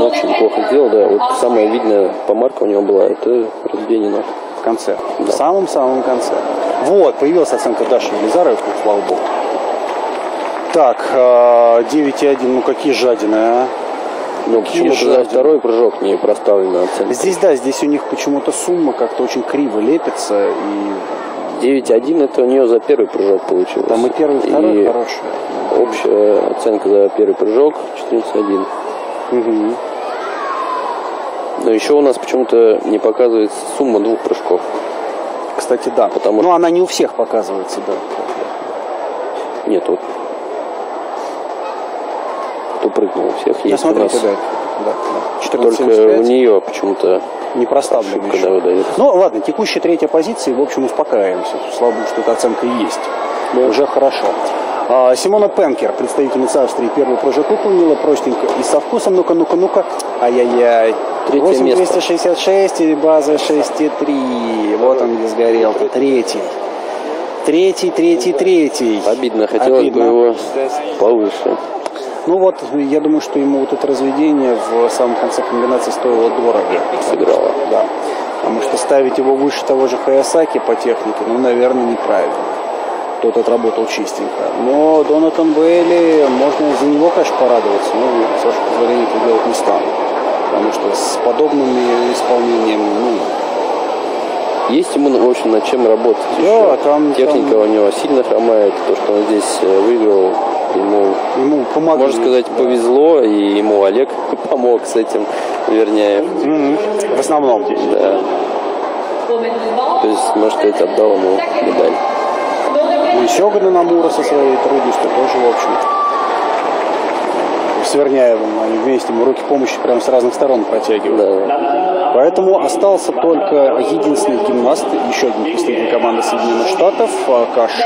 он очень неплохо сделал, да. Вот самое видное помарка у него была, это разбиение ног. В конце. В самом-самом конце. Вот, появилась оценка Даши Велизаровой, слава богу. Так, э, 9,1, ну какие жадины, а? Ну, почему-то второй прыжок не проставлена оценка. Здесь, да, здесь у них почему-то сумма как-то очень криво лепится, и 9-1 это у нее за первый прыжок получилось. там и первый, и второй И хорошие. общая оценка за первый прыжок 14-1. Мгм. Но еще у нас почему-то не показывается сумма двух прыжков. Кстати, да. Потому Ну, она не у всех показывается, да. Нет, вот кто прыгнул у всех Я есть у смотрю, нас. да. да, да. Только 14,75 у нее почему-то не выдается. Ну, ладно, текущая третья позиция, в общем, успокаиваемся. Слава богу, что эта оценка есть. Уже хорошо. А, Симона Пенкер, представительница Австрии, первый прыжок выполнила простенько и со вкусом. Ну-ка, ну-ка, ну-ка. Ай-яй-яй. Третье 8266 и база 6,3. Вот он где сгорел-то. Третий. Третий, третий, третий. Обидно, хотелось Обидно. бы его повыше. Ну вот, я думаю, что ему вот это разведение в самом конце комбинации стоило дорого. Сыграло. Да. Потому что ставить его выше того же Хаясаки по технике, ну, наверное, неправильно. Тот отработал чистенько. Но Донатан Бейли, можно за него, конечно, порадоваться, но, с вашего позволения, это делать не стану. Потому что с подобными исполнением, ну, Есть ему, в общем, над чем работать. Да, еще. там- Техника там- у него сильно хромает. То, что он здесь э, выиграл, ему, ему помогли. можно сказать, Да. повезло, и ему Олег помог с этим, вернее, Мгм. В основном. да. То есть, можно сказать, отдал ему медаль. Сёгана Намура со своей трудностью тоже, в общем. С Верняевым они вместе ему руки помощи прямо с разных сторон протягивают. Да. Поэтому остался только единственный гимнаст, еще один представитель команды Соединенных Штатов, а, Каш